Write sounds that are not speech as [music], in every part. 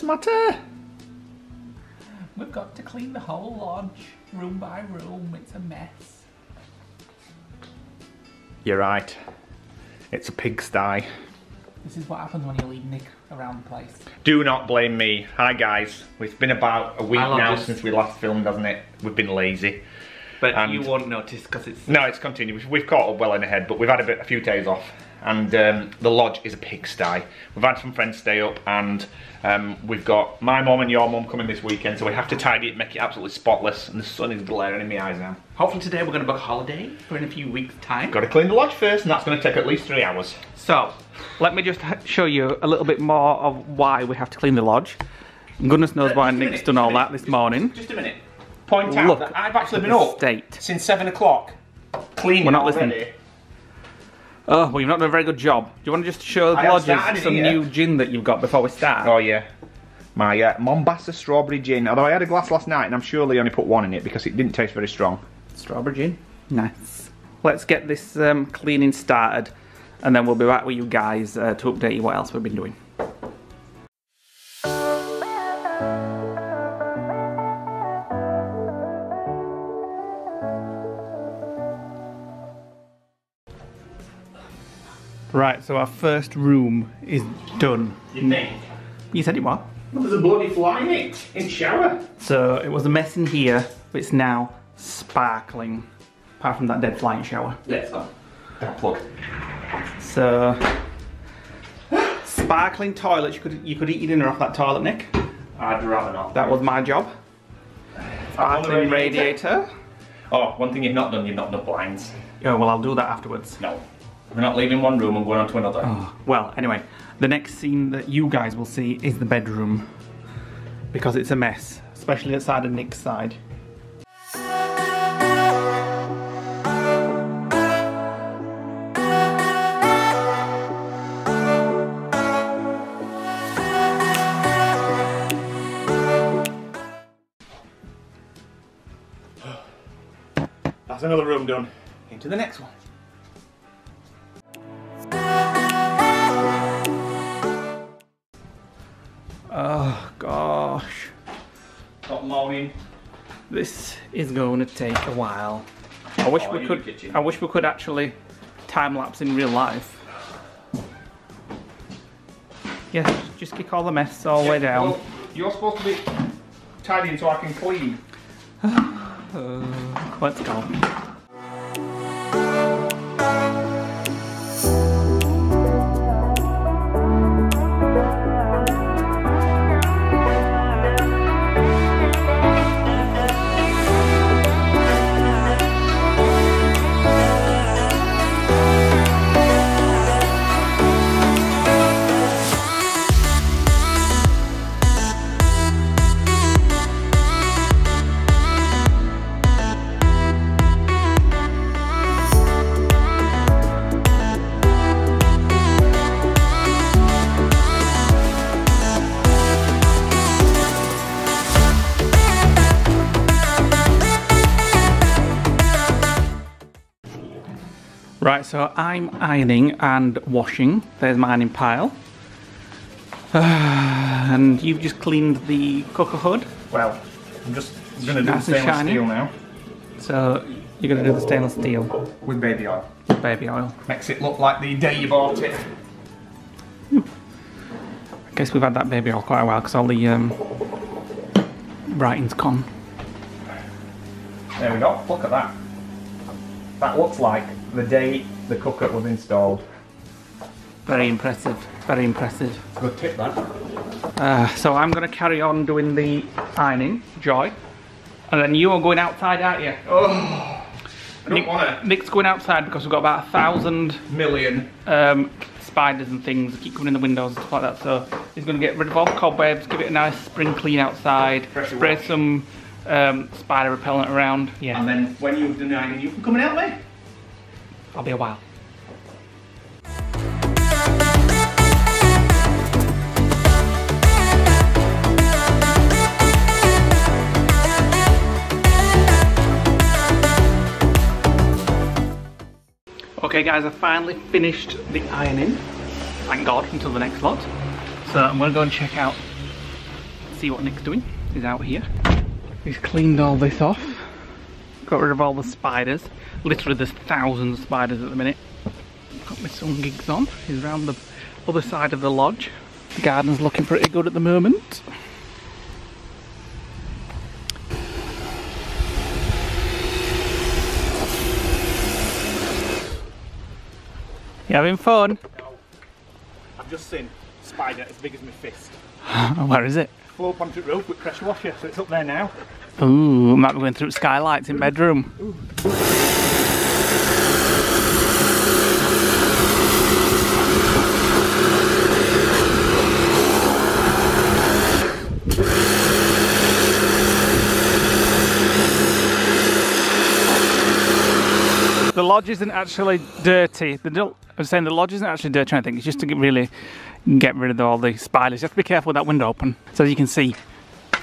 What's the matter? We've got to clean the whole lodge, room by room. It's a mess. You're right. It's a pigsty. This is what happens when you leave Nick around the place. Do not blame me. Hi guys. It's been about a week now this. since we last filmed, hasn't it? We've been lazy. But And- you won't notice because it's. No, it's continued. We've- We've caught up well in ahead, but we've had a, bit, a few days off. And um, the lodge is a pigsty. We've had some friends stay up, and um, we've got my mum and your mum coming this weekend, so we have to tidy it, make it absolutely spotless. And the sun is glaring in my eyes now. Hopefully today we're going to book a holiday for in a few weeks' time. Got to clean the lodge first, and that's going to take at least three hours. So, let me just show you a little bit more of why we have to clean the lodge. Goodness knows why Just a Nick's minute, done all minute, that this just- morning. Just a minute. Point out Look that I've actually been up state. since seven o'clock, cleaning We're not already. listening. Oh, well, you've not done a very good job. Do you want to just show the I have lodges some new gin that you've got before we start? Oh yeah. My uh, Mombasa strawberry gin. Although I had a glass last night and I'm sure they only put one in it because it didn't taste very strong. Strawberry gin. Nice. Let's get this um, cleaning started and then we'll be back with you guys uh, to update you what else we've been doing. So our first room is done. You think? You said it was. There's a bloody fly in it. In shower. So it was a mess in here, but it's now sparkling. Apart from that dead fly in shower. Let's go. That plug. So sparkling toilet. You could you could eat your dinner off that toilet, Nick. I'd rather not. That was my job. Sparkling radiator. Oh, one thing you've not done, you've not done blinds. Yeah, well, I'll do that afterwards. No. We're not leaving one room and going on to another. Oh, well, anyway, the next scene that you guys will see is the bedroom because it's a mess, especially outside of Nick's side. That's another room done. Into the next one. Is going to take a while. I wish Oh, we could. I wish we could actually time lapse in real life. Yeah, just kick all the mess all the way down. Well, you're supposed to be tidying so I can clean. [sighs] Uh, let's go. Right, so I'm ironing and washing. There's my ironing pile. [sighs] and you've just cleaned the cooker hood. Well, I'm just gonna do Nice the stainless shiny. steel now So you're going to do the stainless steel with baby oil. with baby oil. Makes it look like the day you bought it. I guess we've had that baby oil quite a while because all the um, writing's gone. There we go. Look at that. That looks like the day the cooker was installed. Very impressive. Very impressive. Good tip, that. Uh, so I'm going to carry on doing the ironing, Joy. And then you are going outside, aren't you? Oh, I don't Nick, want Nick's going outside because we've got about a thousand um, spiders and things that keep coming in the windows and stuff like that. So he's going to get rid of all the cobwebs, give it a nice spring clean outside, Pressure spray wash. some um, spider repellent around. Yeah, And then when you've done the ironing, you can come and help me. I'll be a while. Okay guys, I finally finished the ironing. Thank God, until the next lot. So I'm gonna go and check out see what Nick's doing. He's out here. He's cleaned all this off. Got rid of all the spiders. Literally there's thousands of spiders at the minute. Got my sun gigs on. He's around the other side of the lodge. The garden's looking pretty good at the moment. You having fun? No. I've just seen a spider as big as my fist. [laughs] Where is it? Up the roof with pressure washer, so it's up there now. Ooh, might be going through skylights in bedroom. The lodge isn't actually dirty. The, I was saying the lodge isn't actually dirty. I think it's just to get really get rid of all the spiders. You have to be careful with that window open, so as you can see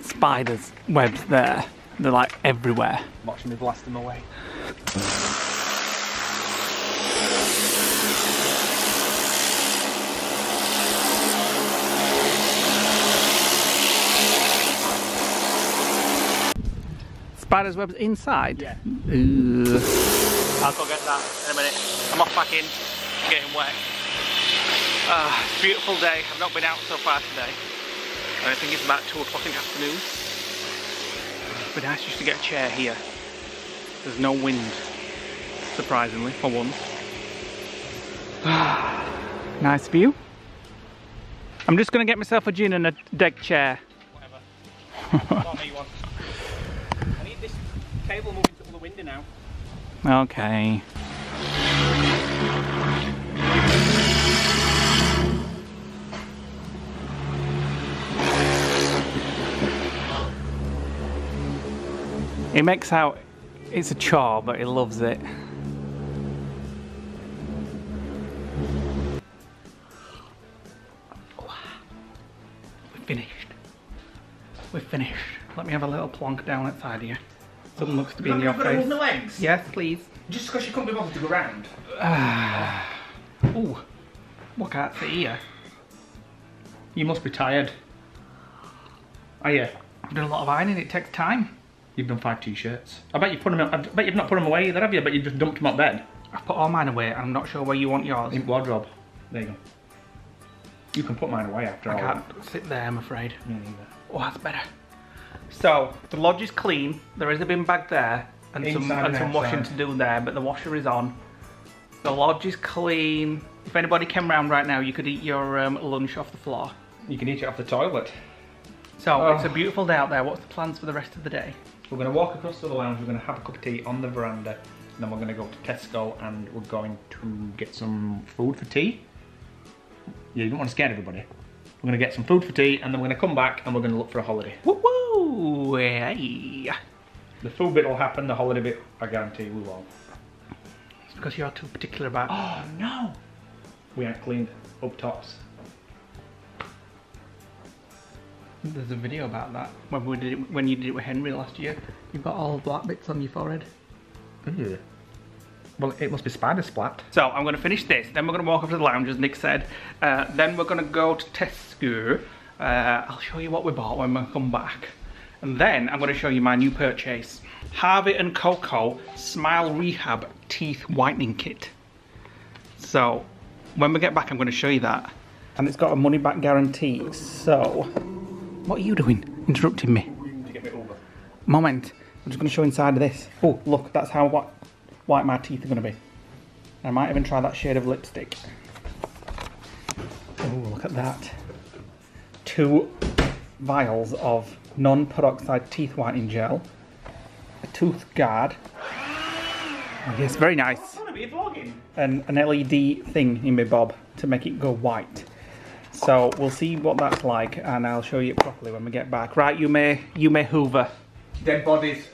spiders webs there. They're like everywhere. Watching me blast them away. Spiders webs inside. Yeah. Ooh. I'll go get that in a minute. I'm off back in, getting wet. It's a beautiful day. I've not been out so far today. I think it's about two o'clock in the afternoon. It'd be nice just to get a chair here. There's no wind, surprisingly, for once. [sighs] nice view. I'm just gonna get myself a gin and a deck chair. Whatever. [laughs] He makes out it's a chore, but he loves it. We're finished. We're finished. Let me have a little plonk down outside here. Something looks to be in your face. my legs? Yes, please. Just because you couldn't be bothered to go round. [sighs] Ooh, look at the ear. You must be tired. Are you? I've done a lot of ironing, it takes time. You've done five t-shirts. I bet you put them. I bet you've not put them away either, have you? But bet you just dumped them on bed. I've put all mine away and I'm not sure where you want yours. In wardrobe. There you go. You can put mine away after I all. can't sit there, I'm afraid. Me neither. Oh, that's better. So, the lodge is clean. There is a bin bag there and some, and and some washing to do there, but the washer is on. The lodge is clean. If anybody came round right now, you could eat your um, lunch off the floor. You can eat it off the toilet. So, Oh. it's a beautiful day out there. What's the plans for the rest of the day? We're going to walk across to the lounge, we're going to have a cup of tea on the veranda, and then we're going to go to Tesco and we're going to get some food for tea. Yeah, you don't want to scare everybody. We're going to get some food for tea and then we're going to come back and we're going to look for a holiday. Woo woo! Hey! The food bit will happen, the holiday bit, I guarantee we won't. It's because you're too particular about Oh no! We ain't cleaned up tops. There's a video about that when we did it, when you did it with Henry last year. You've got all the black bits on your forehead. Well, it must be spider splat. So I'm going to finish this. Then we're going to walk up to the lounge, as Nick said. Uh, then we're going to go to Tesco. Uh, I'll show you what we bought when we come back. And then I'm going to show you my new purchase: Harvey and Coco Smile Rehab Teeth Whitening Kit. So when we get back, I'm going to show you that. And it's got a money back guarantee. So what are you doing? Interrupting me. Me. Moment. I'm just going to show inside of this. Oh, look, that's how white, white my teeth are going to be. I might even try that shade of lipstick. Oh, look at that. Two vials of non-peroxide teeth whitening gel. A tooth guard. Oh, yes, very nice. want to be vlogging. And an LED thing in my bob to make it go white. So we'll see what that's like and I'll show you it properly when we get back. Right, you may, you may hoover. Dead bodies.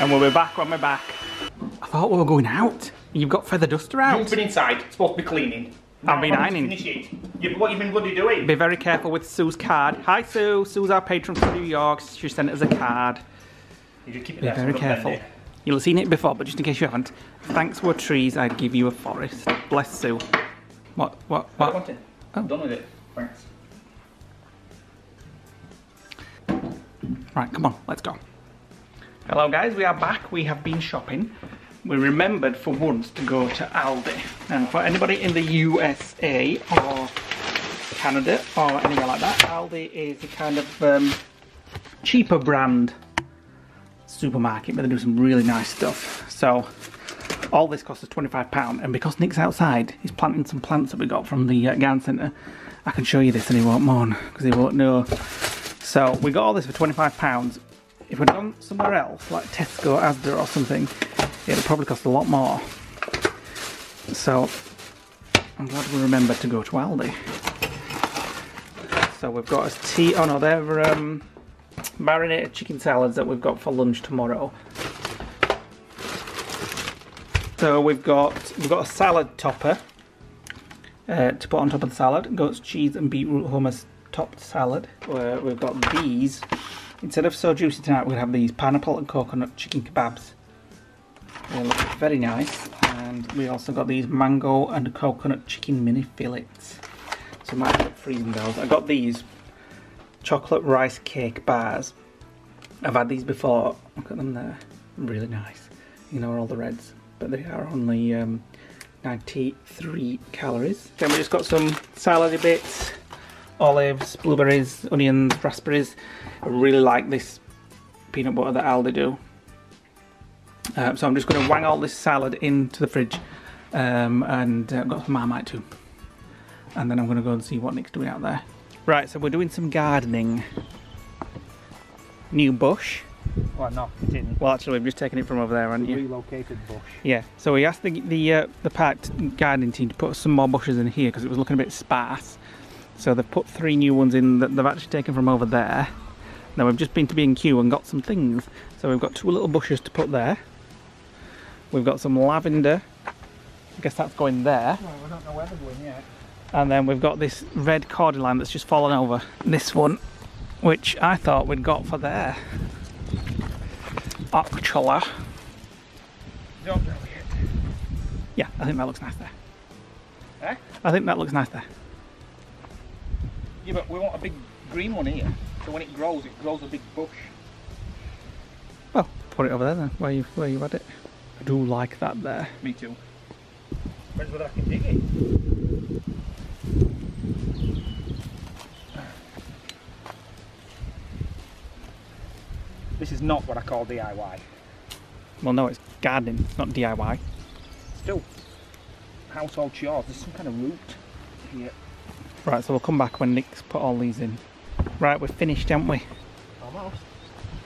And we'll be back when we're back. I thought we were going out. You've got feather duster out. You've been inside, it's supposed to be cleaning. I've been ironing. Finish it. Yeah, but what you been bloody doing? Be very careful with Sue's card. Hi Sue, Sue's our patron from New York. She sent us a card. You just keep it Be there. very don't careful. You'll have seen it before, but just in case you haven't. Thanks were trees, I'd give you a forest. Bless Sue. What? What? I want it. I'm done with it. Thanks. Right, come on, let's go. Hello guys, we are back. We have been shopping. We remembered for once to go to Aldi. Now for anybody in the USA or Canada or anywhere like that, Aldi is a kind of um, cheaper brand supermarket but they do some really nice stuff. So all this costs us £25 and because Nick's outside, he's planting some plants that we got from the uh, garden centre. I can show you this and he won't moan because he won't know. So we got all this for £25. If we'd gone somewhere else, like Tesco, Asda or something, it'd probably cost a lot more. So I'm glad we remembered to go to Aldi. So we've got a tea, oh no, they're um, marinated chicken salads that we've got for lunch tomorrow. So we've got we've got a salad topper uh, to put on top of the salad. Goat's cheese and beetroot hummus topped salad. Where we've got these. Instead of so juicy tonight, we're gonna have these pineapple and coconut chicken kebabs. They look very nice. And we also got these mango and coconut chicken mini fillets. So up freezing those. I got these chocolate rice cake bars. I've had these before. Look at them there. Really nice. You know all the reds, but they are only um, 93 calories. Then we just got some salad bits, olives, blueberries, onions, raspberries. I really like this peanut butter that Aldi do. Uh, so I'm just going to wang all this salad into the fridge um, and uh, got some Marmite too. And then I'm going to go and see what Nick's doing out there. Right, so we're doing some gardening. New bush. Well, no, it didn't. Well, actually, we've just taken it from over there, haven't you? Relocated bush. Yeah. So we asked the the uh, the park gardening team to put some more bushes in here because it was looking a bit sparse. So they've put three new ones in that they've actually taken from over there. Now we've just been to B&Q and got some things. So we've got two little bushes to put there. We've got some lavender. I guess that's going there. Well, we don't know where they're going yet. And then we've got this red cordyline that's just fallen over. This one, which I thought we'd got for there. Actually. Yeah, I think that looks nice there. Eh? I think that looks nice there. Yeah, but we want a big green one here. So when it grows, it grows a big bush. Well, put it over there then, where you where you had it. I do like that there. Me too. Depends whether I can dig it. Is not what I call DIY. Well, no, it's gardening. It's not DIY. Still, household chores. There's some kind of root here. Right, so we'll come back when Nick's put all these in. Right, we're finished, haven't we? Almost.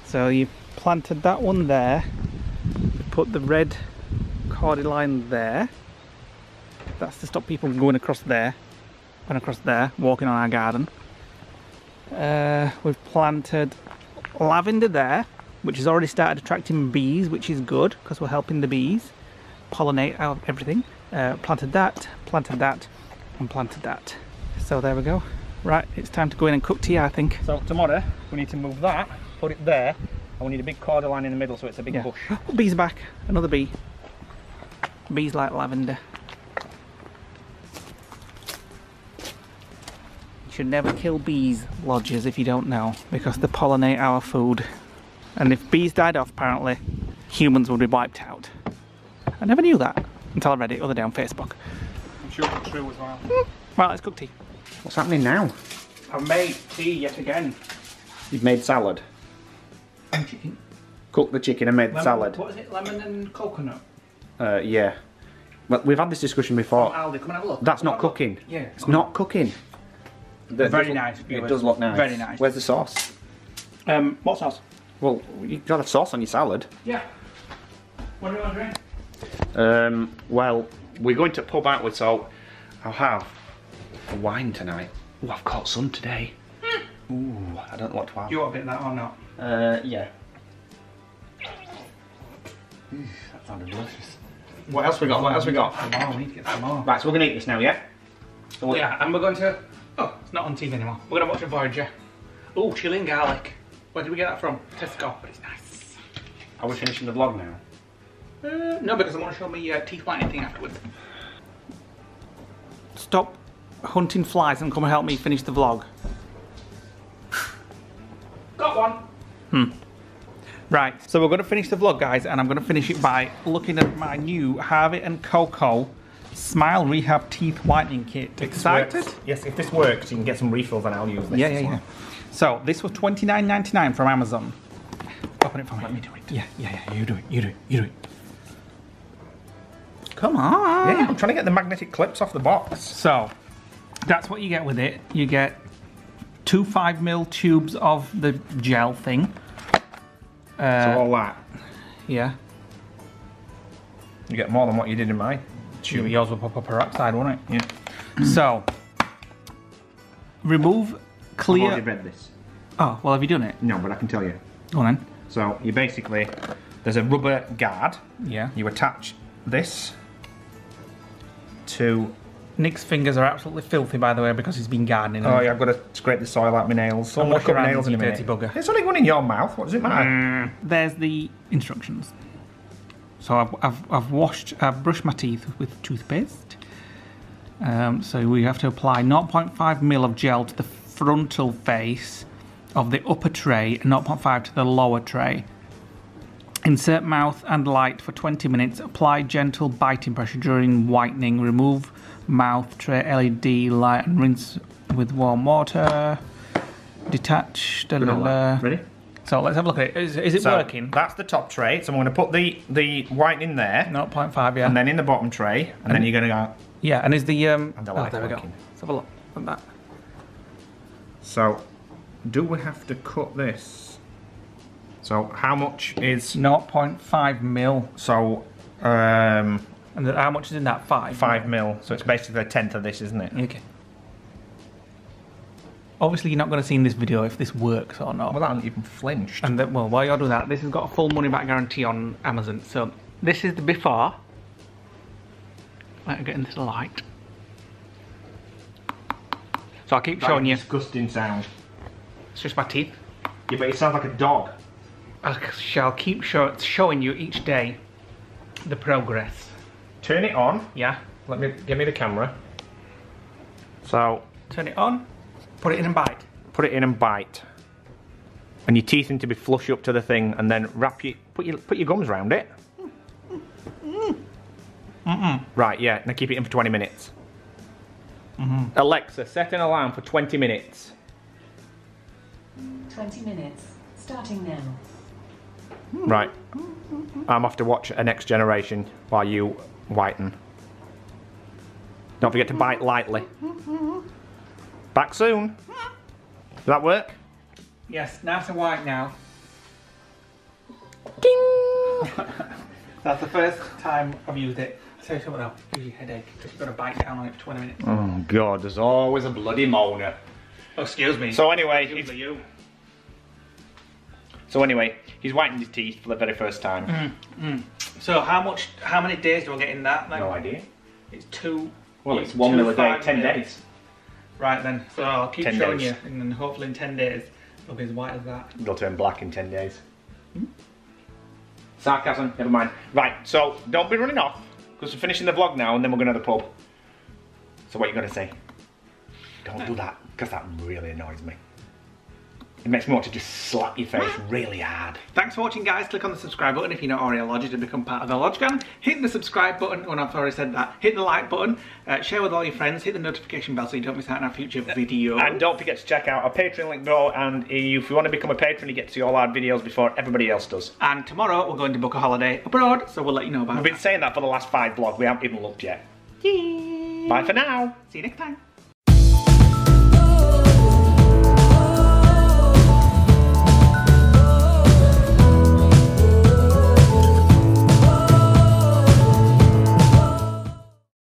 So you planted that one there. You put the red cordyline there. That's to stop people going across there. Going across there, walking on our garden. Uh, we've planted lavender there, which has already started attracting bees, which is good because we're helping the bees pollinate out everything. Uh, planted that, planted that, and planted that. So there we go. Right, it's time to go in and cook tea, I think. So tomorrow we need to move that, put it there, and we need a big cordyline in the middle so it's a big Yeah. bush. [gasps] Oh, bees back. Another bee. Bees like lavender. You should never kill bees, lodgers, if you don't know, because they pollinate our food. And if bees died off, apparently, humans would be wiped out. I never knew that until I read it the other day on Facebook. I'm sure it's true as well. Right, let's cook tea. What's happening now? I've made tea yet again. You've made salad. And chicken. Cooked the chicken and made the salad. What is it? Lemon and coconut. Uh, yeah. Well, we've had this discussion before. Aldi, come and have a look. That's not cooking. Yeah. It's not cooking. That Very does- nice, It does look nice. Very nice. Where's the sauce? Um, what sauce? Well, you've got a sauce on your salad. Yeah. What do you want to drink? Um, well, we're going to pub out with so I'll have a wine tonight. Oh, I've caught some today. Ooh, I don't know what to have. You want a bit of that or not? Uh, yeah. That sounded delicious. What else we got? What else we got? Some more, we need to get some more. Right, so we're gonna eat this now, yeah? So we- Yeah, and we're going to. Oh, it's not on TV anymore. We're going to watch a Voyager. Oh, chili and garlic. Where did we get that from? Tesco, but it's nice. Are we finishing the vlog now? Uh, no, because I want to show me uh, teeth whitening thing afterwards. Stop hunting flies and come and help me finish the vlog. Got one. Hmm. Right, so we're going to finish the vlog, guys, and I'm going to finish it by looking at my new Harvey and Coco Smile Rehab Teeth Whitening Kit. Excited? Works. Yes, if this works, you can get some refills and I'll use this. Yeah, as yeah, yeah. So this was twenty nine ninety nine from Amazon. Open it for me. Let me do it. Yeah, yeah, yeah. You do it. You do it. You do it. Come on. Yeah, I'm trying to get the magnetic clips off the box. So that's what you get with it. You get two five mil tubes of the gel thing. So Uh, all that. yeah. You get more than what you did in my tube. Yours will pop up peroxide, won't it? Yeah. So remove I've already clear. read this. Oh well, have you done it? No, but I can tell you. Go on then. So you basically, there's a rubber guard. Yeah. You attach this to. Nick's fingers are absolutely filthy, by the way, because he's been gardening. Oh yeah, I've got to scrape the soil out my nails. So I'm And gonna wash cut my nails in a minute. dirty bugger. It's only going in your mouth. What does it matter? Mm. There's the instructions. So I've, I've, I've washed, I've brushed my teeth with toothpaste. Um, so we have to apply 0.5 mil of gel to the frontal face of the upper tray and 0.5 to the lower tray. Insert mouth and light for 20 minutes. Apply gentle biting pressure during whitening. Remove mouth tray LED light and rinse with warm water. Detach. da, da, da. Ready? So let's have a look at it. Is, is it So working? that's the top tray. So I'm going to put the the white in there, 0.5, yeah. and then in the bottom tray, and, then you're going to go. yeah, and is the um And the oh, light there we go. working. Let's have a look at that. So, do we have to cut this? So how much is 0.5 mil. so um And how much is in that? Five. five mil? So it's basically a tenth of this, isn't it? Okay. Obviously, you're not going to see in this video if this works or not. Well, I hasn't even flinched. And then, well, while you're doing that, this has got a full money back guarantee on Amazon. So this is the before. Let me get in this light. So I'll keep showing you. Disgusting sound. It's just my teeth. Yeah, but it sounds like a dog. I shall keep show, showing you each day the progress. Turn it on. Yeah. Let me give me the camera. So Turn it on. Put it in and bite. put it in and bite. And your teeth need to be flush up to the thing, and then wrap your put your put your gums around it. Right, yeah. Now keep it in for 20 minutes. Alexa, set an alarm for 20 minutes. 20 minutes, starting now. Right. I'm off to watch a next generation while you whiten. Don't forget to bite lightly. Back soon. Does that work? Yes, nice and white now. Ding! [laughs] That's the first time I've used it. Tell you something else. Gives you a headache. You've got to bite down on it for 20 minutes. Oh god, there's always a bloody moaner. Oh, excuse me. So anyway, Excuse he's, you. so anyway, he's whitened his teeth for the very first time. Mm, mm. So how much? How many days do I get in that? Then? No idea. It's two. Well, it's one mil a day, ten days. Right then. So I'll keep 10 showing days. you, and then hopefully in 10 days it'll be as white as that. It'll turn black in 10 days. Hmm? Sarcasm, never mind. Right, so don't be running off, because we're finishing the vlog now and then we're going to the pub. So what are you going to say? Don't do that, because that really annoys me. It makes me want to just slap your face really hard. Thanks for watching, guys. Click on the subscribe button if you're not already a Lodger to become part of the Lodge gang. Hit the subscribe button when I've already said that. Hit the like button. Uh, share with all your friends. Hit the notification bell so you don't miss out on our future videos. And don't forget to check out our Patreon link below, and if you want to become a patron, you get to see all our videos before everybody else does. And tomorrow we're going to book a holiday abroad, so we'll let you know about it. We've it. been saying that for the last five vlogs, we haven't even looked yet. Bye for now. See you next time.